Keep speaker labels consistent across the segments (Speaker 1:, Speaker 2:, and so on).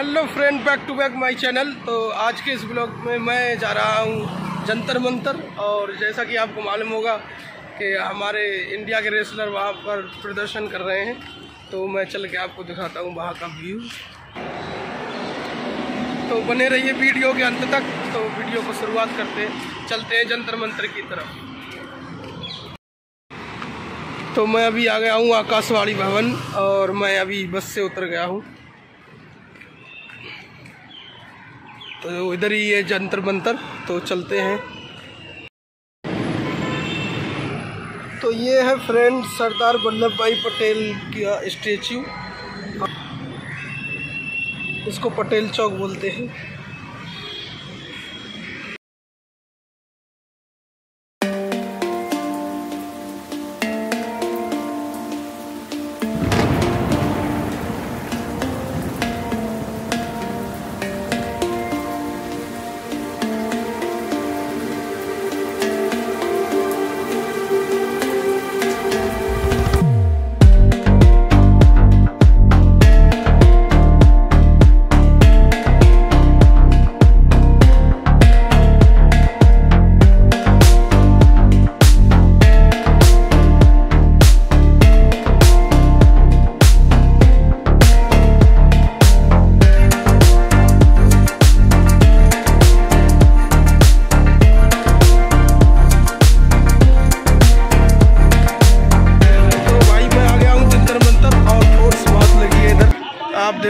Speaker 1: Hello friend back to back my channel तो आज के इस ब्लॉग में मैं जा रहा हूँ जंतर मंतर और जैसा कि आपको मालूम होगा कि हमारे इंडिया के रेसलर वहाँ पर प्रदर्शन कर रहे हैं। तो मैं चल के आपको दिखाता हूँ वहाँ का व्यू तो बने रहिए वीडियो के अंत तक। तो वीडियो को शुरुआत करते हैं। चलते हैं जंतर मंतर की तरफ़। तो मैं अभी आ गया हूँ आकाशवाणी भवन और मैं अभी बस से उतर गया हूँ। तो इधर ही है जंतर मंतर तो चलते हैं। तो ये है फ्रेंड सरदार वल्लभ भाई पटेल का स्टेचू इसको पटेल चौक बोलते हैं।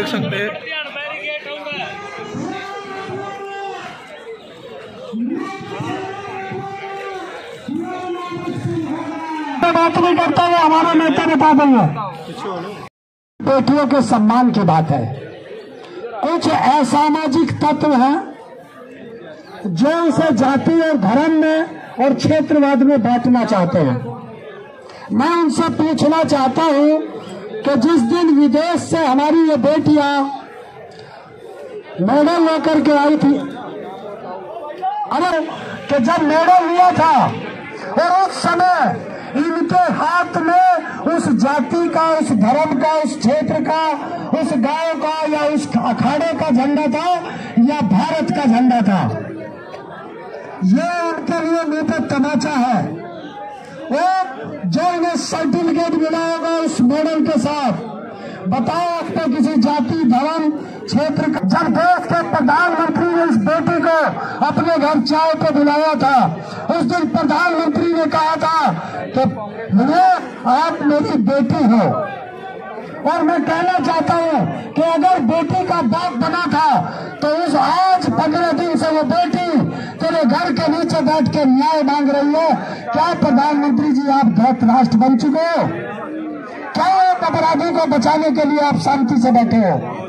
Speaker 1: देख सकते हैं।
Speaker 2: बात नहीं करता है, हमारा नेता बता देंगे बेटियों के सम्मान की बात है। कुछ असामाजिक तत्व हैं जो इसे जाति और धर्म में और क्षेत्रवाद में बांटना चाहते हैं। मैं उनसे पूछना चाहता हूँ कि जिस दिन विदेश से हमारी ये बेटियाँ मेडल लेकर के आई थी, अरे, कि जब मेडल लिया था, और उस समय इनके हाथ में उस जाति का, उस धर्म का, उस क्षेत्र का, उस गाँव का, या उस अखाड़े का झंडा था, या भारत का झंडा था, ये उनके लिए पे तमाचा है। वो जो इन्हें सर्टिफिकेट मिला होगा उस मेडल के साथ। बताओ आपने किसी जाति, धर्म, क्षेत्र का जब देश के प्रधानमंत्री ने इस बेटी को अपने घर चाय पे बुलाया था, उस दिन प्रधानमंत्री ने कहा था कि, मुझे, आप मेरी बेटी हो। और मैं कहना चाहता हूँ कि अगर बेटी का बाप बना था तो उस आज पंद्रह दिन से वो बेटी तेरे घर के नीचे बैठ के न्याय मांग रही है। क्या प्रधानमंत्री जी, आप गलत राष्ट्र बन चुके हो? क्या एक अपराधी को बचाने के लिए आप शांति से बैठे हो?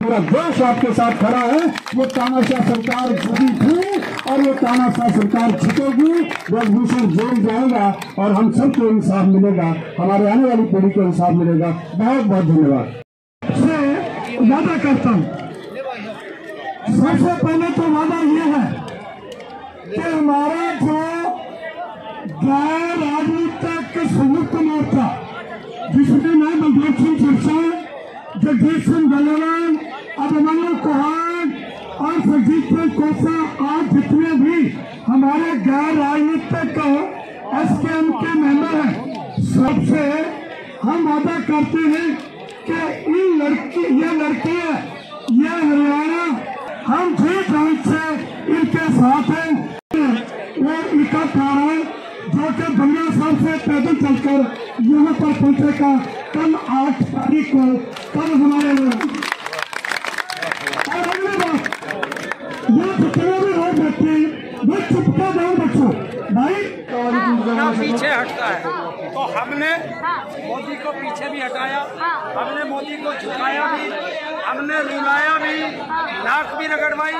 Speaker 2: पूरा देश आपके साथ खड़ा है। वो तानाशाह सरकार झुकी थी और वो तानाशाह सरकार झुकेगी ब्रजभूषण जेल जाएगा और हम सबको इंसाफ मिलेगा। हमारे आने वाली पीढ़ी को इंसाफ मिलेगा। बहुत बहुत धन्यवाद। से वादा करता हूँ। सबसे पहले तो वादा ये है कि हमारा जो गैर राजनीतिक संयुक्त मोर्चा, जिसमें मैं बलदेव सिंह सिरसा, जगदीश सिंह बलराम अभिमन्यु कोहान और सुरजीत सिंह कोसा आज जितने भी हमारे गैर राजनीतिक एस के एम के मेंबर हैं, सबसे हम वादा करते हैं कि इन लड़की, ये लड़कियाँ ये हरियाणा हम ठीक ढंग से इनके साथ हैं। और इनका कारण जो कि बंगला साहब से पैदल चलकर यहाँ पर पहुंचेगा कल आठ तारीख को, कल हमारे लोग और अगली बात ये जितने भी लोग बैठे हैं वो चुपके जाओ बच्चों भाई पीछे हटता है। तो हमने
Speaker 3: हाँ।
Speaker 2: मोदी को पीछे भी हटाया
Speaker 3: हाँ।
Speaker 2: हमने मोदी को झुकाया भी हमने रुलाया भी नाक भी रगड़वाई